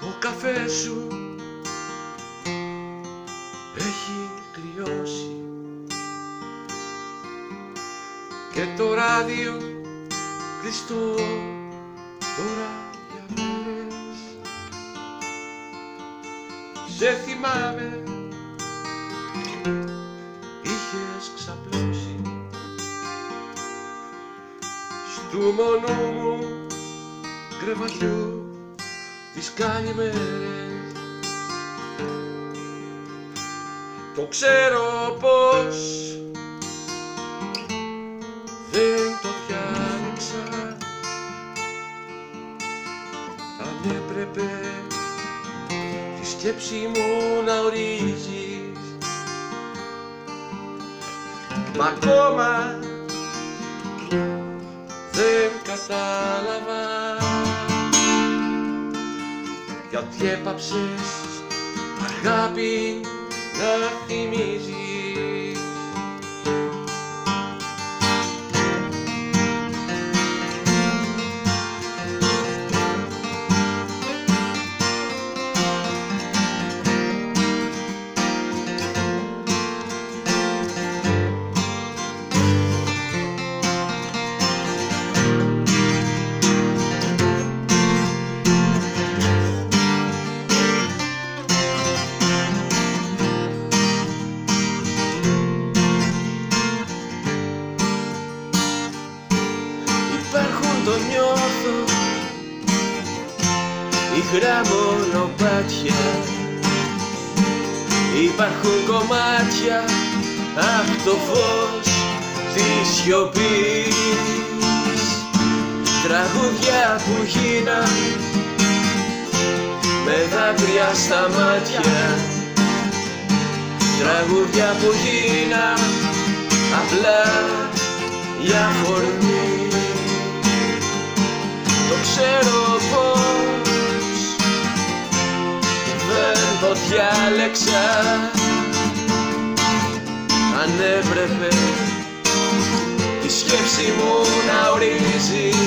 Ο καφές σου έχει κρυώσει και το ράδιο κλειστό τώρα για μέρες. Σε θυμάμαι στου μονού μου κρεβατιού τις καλημέρες. Το ξέρω πως δεν το διάλεξα. Αν έπρεπε τη σκέψη μου να ορίζεις. Μα ακόμα δεν κατάλαβα. Γιατί έπαψες αγάπη να θυμίζεις νιώθω. Υγρά μονοπάτια Υπάρχουν κομμάτια απ' το φως της σιωπής. Τραγούδια που γίναν με δάκρυα στα μάτια. Τραγούδια που γίναν απλά για φορμή. Το ξέρω πως δεν το διάλεξα. Αν έπρεπε τη σκέψη μου να ορίζεις